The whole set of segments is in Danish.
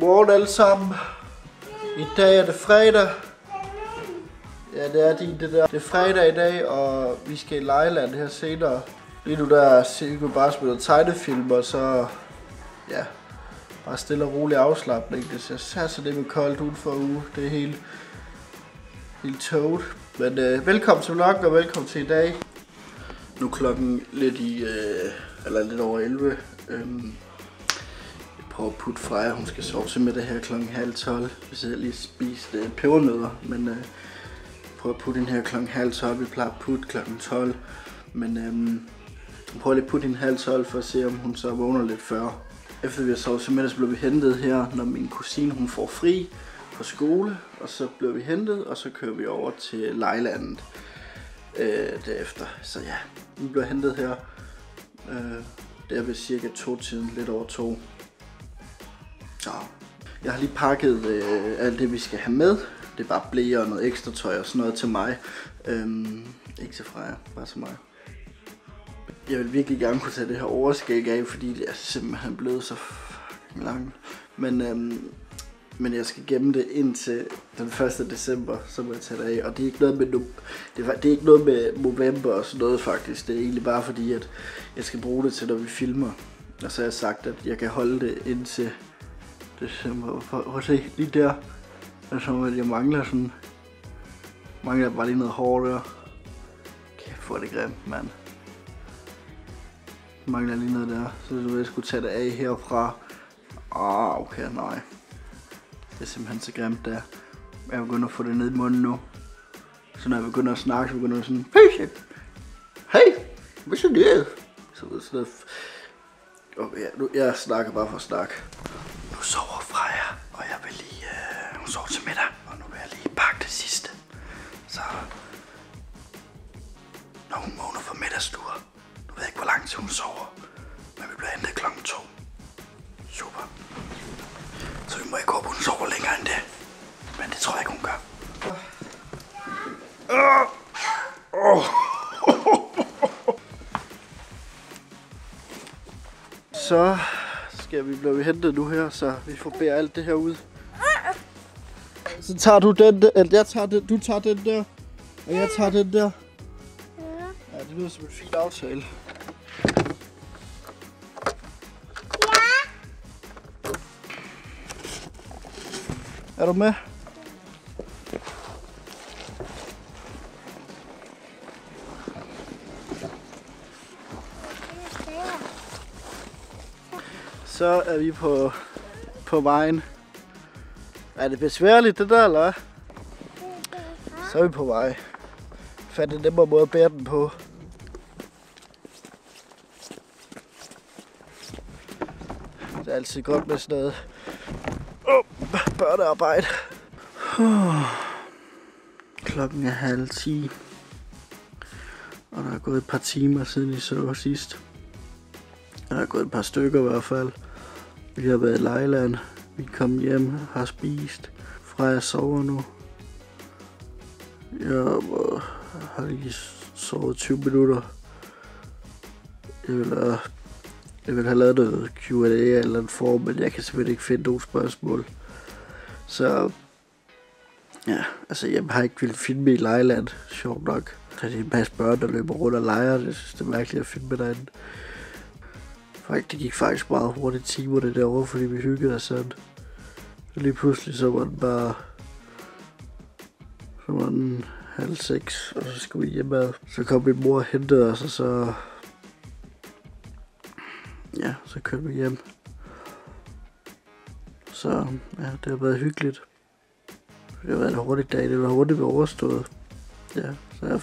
Godmorgen alle sammen. I dag er det fredag. Ja, det er din, det der. Det er fredag i dag, og vi skal i Lejland her senere. Lige nu der Silke bare spiller tegnefilm, og så... Ja, bare stille og rolig afslappning. Det ser så det med koldt for uge. Det er helt... Helt toget. Men øh, velkommen til vloggen, og velkommen til i dag. Nu er klokken lidt i... Øh, eller lidt over 11. Øhm, prøve at putte Freja, hun skal sove til det her klokken halv 12. Vi sidder lige og spiser øh, pebernødder, men øh, prøver at putte den her klokken halv 12. Vi plejer at putte klokken 12, men øh, prøver lige at putte den halv 12 for at se, om hun så vågner lidt før. Efter vi har sovet til middag, så blev vi hentet her, når min kusine hun får fri på skole, og så bliver vi hentet, og så kører vi over til Lejlandet øh, derefter. Så ja, vi blev hentet her. Øh, det ved cirka to tiden, lidt over to. Så jeg har lige pakket øh, alt det, vi skal have med. Det er bare blære og noget ekstra tøj og sådan noget til mig. Øhm, ikke til Freja, bare til mig. Jeg vil virkelig gerne kunne tage det her overskæg af, fordi det er simpelthen blevet så fucking langt. Men, øhm, men jeg skal gemme det indtil den 1. december, så må jeg tage det af. Og det er ikke noget med, det er, det er ikke noget med november og sådan noget faktisk. Det er egentlig bare fordi, at jeg skal bruge det til, når vi filmer. Og så har jeg sagt, at jeg kan holde det indtil december. Prøv at se, lige der. Det er som at jeg mangler sådan... Mangler bare lige noget hår der. Kæft, hvor er det grimt, mand. Mangler lige noget der. Så du jeg skulle tage det af herfra. Ah, okay, nej. Det er simpelthen så grimt der. Jeg begynder at få det ned i munden nu. Så når jeg begynder at snakke, så begynder jeg sådan... Hey, shit. Hey, hvad så det? Så ved sådan noget... Okay, nu, jeg snakker bare for at snakke. Sover Freja, og jeg vil lige... Øh, hun sover til middag, og nu vil jeg lige pakke det sidste. Så... Når hun vågner for middagstur, nu ved jeg ikke, hvor lang tid hun sover, men vi bliver hentet klokken to. Super. Så vi må ikke håbe, hun sover længere end det. Men det tror jeg ikke, hun gør. Så skal vi blive hentet nu her, så vi får bære alt det her ud. Så tager du den der, eller jeg tager den, du tager den der, og jeg tager den der. Ja, det lyder som en fin aftale. Er du med? Så er vi på, på vejen. Er det besværligt det der, eller hvad? Så er vi på vej. Fandt det nemmere måde at bære den på. Det er altid godt med sådan noget oh, børnearbejde. Oh. Klokken er halv 10. Og der er gået et par timer siden I så sidst. Jeg har gået et par stykker i hvert fald. Vi har været i Lejland. Vi kom hjem, har spist. Freja sover nu. Jeg har lige sovet 20 minutter. Jeg vil have, jeg vil have lavet noget Q&A eller en form, men jeg kan simpelthen ikke finde nogen spørgsmål. Så ja, altså jeg har ikke ville filme i Lejland, sjovt nok. Der er en masse børn, der løber rundt og leger. Jeg synes, det er mærkeligt at finde mig derinde. Faktisk, det gik faktisk meget hurtigt timerne derovre, fordi vi hyggede os sådan. Så lige pludselig så var den bare... Så var den halv seks, og så skulle vi hjemad. Så kom min mor og hentede os, og så... Ja, så kørte vi hjem. Så ja, det har været hyggeligt. Det har været en hurtig dag, det var hurtigt overstået. Ja, så jeg,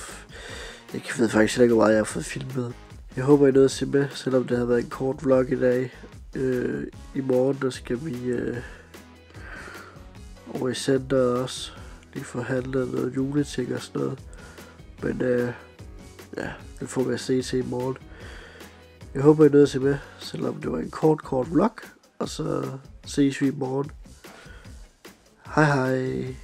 jeg ved faktisk ikke, hvor meget jeg har fået filmet. Jeg håber, I nåede at se med, selvom det har været en kort vlog i dag. Øh, I morgen, der skal vi øh, over i centeret også. Lige få noget juleting og sådan noget. Men øh, ja, det får vi at se til i morgen. Jeg håber, I nåede at se med, selvom det var en kort, kort vlog. Og så ses vi i morgen. Hej hej.